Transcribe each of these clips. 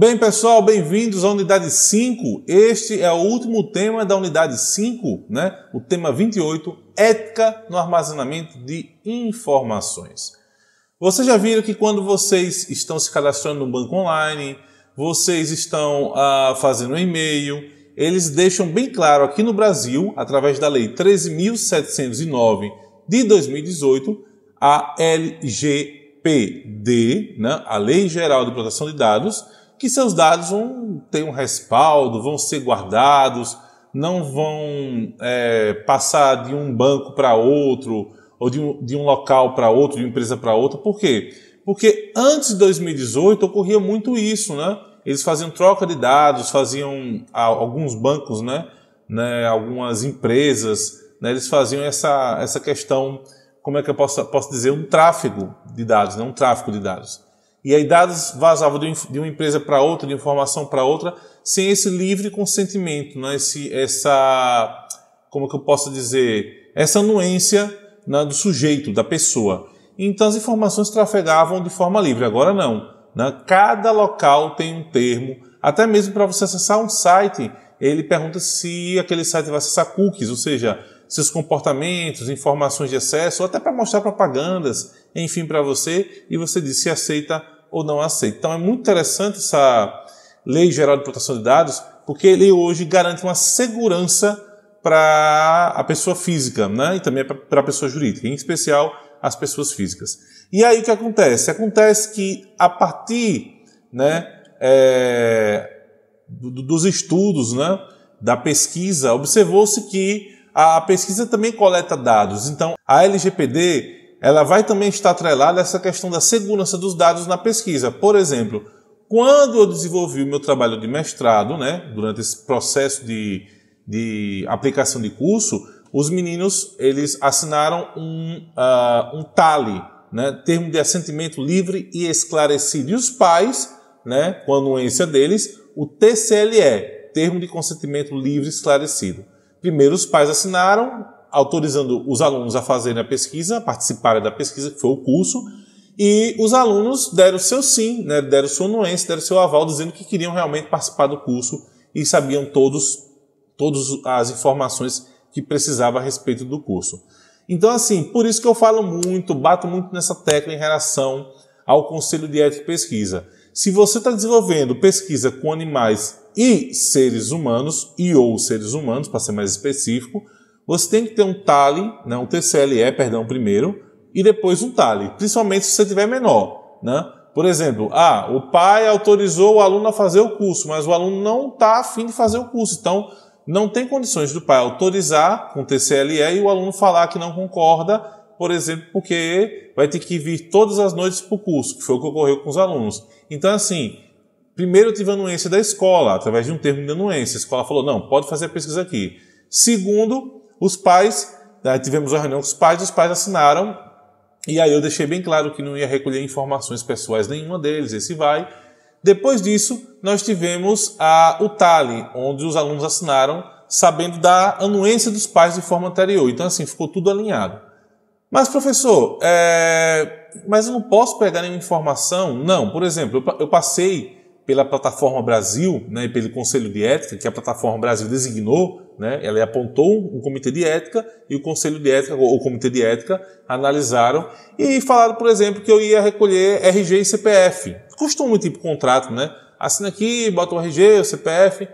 Bem, pessoal, bem-vindos à unidade 5. Este é o último tema da unidade 5, né? O tema 28, ética no armazenamento de informações. Vocês já viram que quando vocês estão se cadastrando no banco online, vocês estão ah, fazendo um e-mail, eles deixam bem claro aqui no Brasil, através da Lei 13.709 de 2018, a LGPD, né, a Lei Geral de Proteção de Dados, que seus dados vão ter um respaldo, vão ser guardados, não vão é, passar de um banco para outro, ou de um, de um local para outro, de uma empresa para outra. Por quê? Porque antes de 2018 ocorria muito isso, né? Eles faziam troca de dados, faziam alguns bancos, né? né algumas empresas, né? eles faziam essa, essa questão, como é que eu posso, posso dizer, um tráfego de dados, né? um tráfego de dados. E aí dados vazavam de uma empresa para outra, de informação para outra, sem esse livre consentimento, né? esse, essa, como que eu posso dizer, essa anuência né, do sujeito, da pessoa. Então as informações trafegavam de forma livre. Agora não. Né? Cada local tem um termo, até mesmo para você acessar um site, ele pergunta se aquele site vai acessar cookies, ou seja, seus comportamentos, informações de acesso, ou até para mostrar propagandas, enfim, para você, e você diz se aceita ou não aceita. Então é muito interessante essa Lei Geral de Proteção de Dados, porque ele hoje garante uma segurança para a pessoa física, né? E também para a pessoa jurídica, em especial as pessoas físicas. E aí o que acontece? Acontece que a partir, né, é, dos estudos, né, da pesquisa, observou-se que a pesquisa também coleta dados. Então, a LGPD ela vai também estar atrelada a essa questão da segurança dos dados na pesquisa. Por exemplo, quando eu desenvolvi o meu trabalho de mestrado, né, durante esse processo de, de aplicação de curso, os meninos eles assinaram um, uh, um TALI, né, termo de assentimento livre e esclarecido. E os pais, né, com a anuência deles, o TCLE, termo de consentimento livre e esclarecido. Primeiro os pais assinaram, autorizando os alunos a fazerem a pesquisa, a participarem da pesquisa, que foi o curso, e os alunos deram seu sim, né, deram sua anuência, deram seu aval, dizendo que queriam realmente participar do curso e sabiam todos, todas as informações que precisava a respeito do curso. Então, assim, por isso que eu falo muito, bato muito nessa tecla em relação ao Conselho de Ética e Pesquisa. Se você está desenvolvendo pesquisa com animais e seres humanos, e ou seres humanos, para ser mais específico, você tem que ter um TALE, né, um TCLE, perdão, primeiro, e depois um TALE, principalmente se você tiver menor. Né? Por exemplo, ah, o pai autorizou o aluno a fazer o curso, mas o aluno não está afim de fazer o curso. Então, não tem condições do pai autorizar com TCLE e o aluno falar que não concorda, por exemplo, porque vai ter que vir todas as noites para o curso, que foi o que ocorreu com os alunos. Então, assim, primeiro eu tive a anuência da escola, através de um termo de anuência. A escola falou, não, pode fazer a pesquisa aqui. Segundo, os pais, tivemos uma reunião com os pais, os pais assinaram, e aí eu deixei bem claro que não ia recolher informações pessoais nenhuma deles, esse vai. Depois disso, nós tivemos a, o TALI, onde os alunos assinaram sabendo da anuência dos pais de forma anterior. Então, assim, ficou tudo alinhado. Mas, professor, é... mas eu não posso pegar nenhuma informação? Não. Por exemplo, eu passei pela Plataforma Brasil, né, e pelo Conselho de Ética, que a Plataforma Brasil designou, né, ela apontou um comitê de ética e o Conselho de Ética, ou o Comitê de Ética, analisaram e falaram, por exemplo, que eu ia recolher RG e CPF. Muito tipo contrato, né? Assina aqui, bota o RG, o CPF.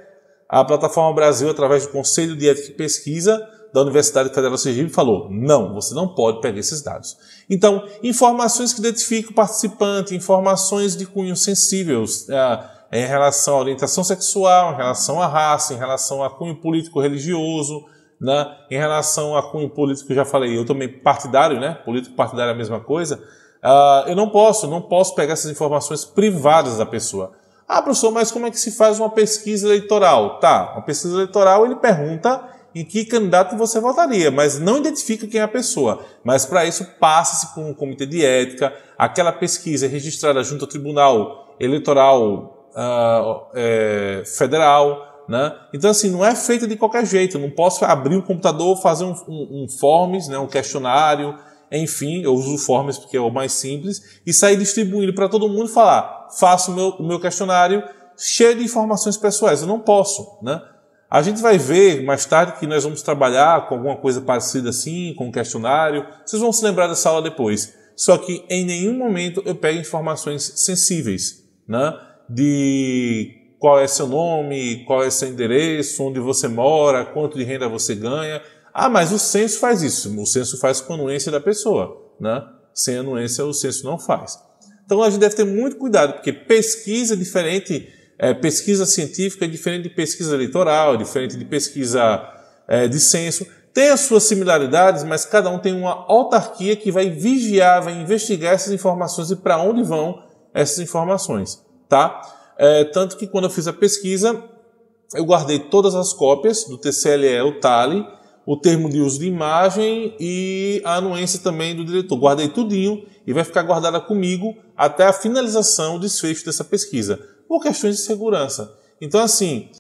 A Plataforma Brasil, através do Conselho de Ética e Pesquisa da Universidade Federal de Sergipe, falou: não, você não pode pegar esses dados. Então, informações que identificam o participante, informações de cunho sensíveis é, em relação à orientação sexual, em relação à raça, em relação a cunho político-religioso, né? em relação a cunho político, já falei, eu também partidário, né? Político partidário é a mesma coisa. Uh, eu não posso, não posso pegar essas informações privadas da pessoa. Ah, professor, mas como é que se faz uma pesquisa eleitoral? Tá, uma pesquisa eleitoral ele pergunta em que candidato você votaria, mas não identifica quem é a pessoa. Mas para isso passa-se com um comitê de ética, aquela pesquisa é registrada junto ao Tribunal Eleitoral uh, é, Federal, né? Então assim não é feita de qualquer jeito. Eu não posso abrir um computador, fazer um, um, um forms, né, um questionário, enfim, eu uso o Forms porque é o mais simples, e sair distribuindo para todo mundo e falar: faça o meu, o meu questionário cheia de informações pessoais. Eu não posso, né? A gente vai ver mais tarde que nós vamos trabalhar com alguma coisa parecida assim, com um questionário. Vocês vão se lembrar dessa aula depois. Só que em nenhum momento eu pego informações sensíveis, né? De qual é seu nome, qual é seu endereço, onde você mora, quanto de renda você ganha. Ah, mas o censo faz isso. O censo faz com a anuência da pessoa, né? Sem anuência o censo não faz. Então a gente deve ter muito cuidado, porque pesquisa é diferente, é, pesquisa científica é diferente de pesquisa eleitoral, é diferente de pesquisa é, de censo. Tem as suas similaridades, mas cada um tem uma autarquia que vai vigiar, vai investigar essas informações e para onde vão essas informações, tá? É, tanto que quando eu fiz a pesquisa, eu guardei todas as cópias do TCLE, o TALI, o termo de uso de imagem e a anuência também do diretor. Guardei tudinho e vai ficar guardada comigo até a finalização, o desfecho dessa pesquisa, por questões de segurança. Então, assim,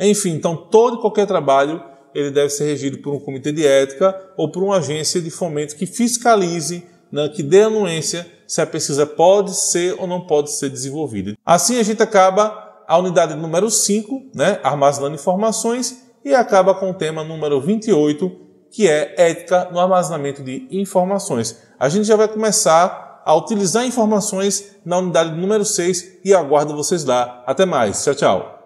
enfim, então todo e qualquer trabalho ele deve ser regido por um comitê de ética ou por uma agência de fomento que fiscalize, né, que dê anuência se a pesquisa pode ser ou não pode ser desenvolvida. Assim a gente acaba a unidade número 5, né, armazenando informações, e acaba com o tema número 28, que é ética no armazenamento de informações. A gente já vai começar a utilizar informações na unidade número 6 e aguardo vocês lá. Até mais. Tchau, tchau.